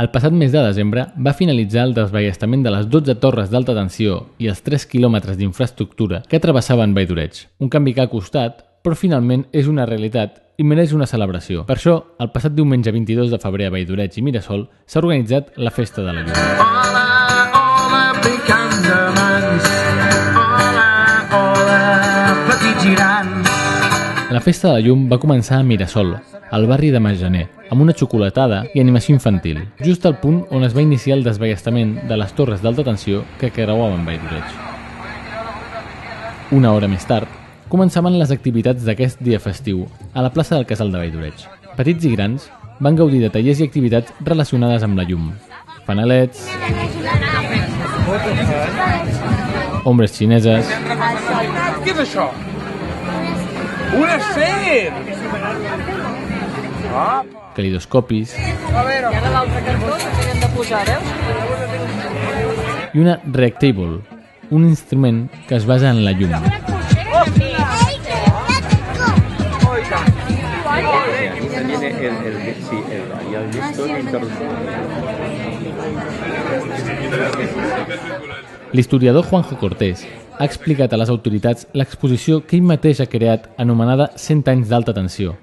El passat mes de desembre va finalitzar el desballestament de les 12 torres d'alta tensió i els 3 quilòmetres d'infraestructura que travessaven Vall d'Oreig. Un canvi que ha costat, però finalment és una realitat i mereix una celebració. Per això, el passat diumenge 22 de febrer a Vall d'Oreig i Mirasol s'ha organitzat la Festa de la Llum. Hola, hola. La Festa de la Llum va començar a Mirasol, al barri de Majaner, amb una xocolatada i animació infantil, just al punt on es va iniciar el desballestament de les torres d'alta tensió que creuaven Vall d'Oreig. Una hora més tard, començaven les activitats d'aquest dia festiu a la plaça del Casal de Vall d'Oreig. Petits i grans van gaudir de tallers i activitats relacionades amb la llum. Fanalets, ombres xineses, Què és això? Una! Ah, calidoscopis a veure, I ara l'altre cartó que hem de posar, veus? i una Reactable, un instrument que es basa en la llum. el, el, sí, el, el L'historiador Juanjo Cortés ha explicat a les autoritats l'exposició que ell mateix ha creat anomenada 100 anys d'alta tensió,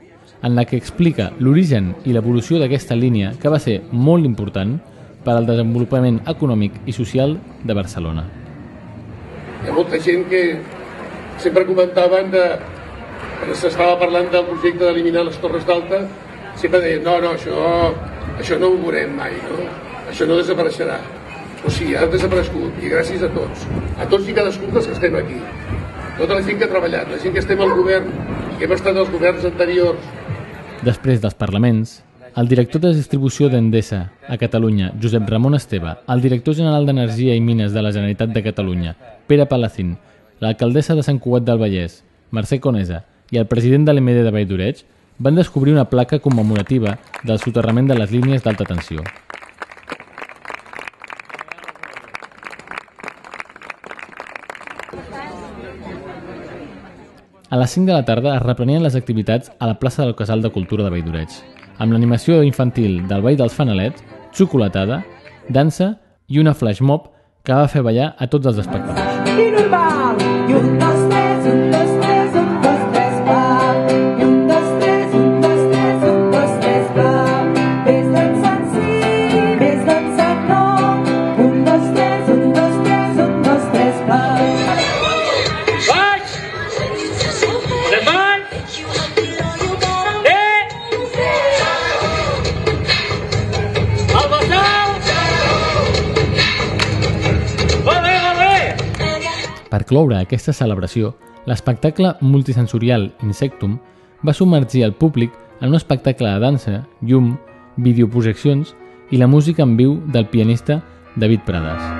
en la que explica l'origen i l'evolució d'aquesta línia que va ser molt important per al desenvolupament econòmic i social de Barcelona. Hi ha molta gent que sempre comentaven de... S'estava parlant del projecte d'eliminar les torres d'alta, sempre deien, no, no, això, això no ho veurem mai, no? Això no desapareixerà. O sigui, ha desaparegut, i gràcies a tots. A tots i cadascun dels que estem aquí. Tota la gent que ha treballat, la gent que estem al govern, que hem estat als governs anteriors, Després dels parlaments, el director de distribució d'Endesa a Catalunya, Josep Ramon Esteve, el director general d'Energia i Mines de la Generalitat de Catalunya, Pere Palacín, l'alcaldessa de Sant Cugat del Vallès, Mercè Conesa, i el president de l'MD de Vall d'Oreig van descobrir una placa commemorativa del soterrament de les línies d'alta tensió. A les 5 de la tarda es reprenien les activitats a la plaça del Casal de Cultura de Vall d'Oreig, amb l'animació infantil del Ball dels Fanalets, xocolatada, dansa i una flash mob que va fer ballar a tots els espectadors. I normal. I un, dos, Per cloure aquesta celebració, l'espectacle multisensorial Insectum va submergir el públic en un espectacle de dansa, llum, videoprojeccions i la música en viu del pianista David Prades.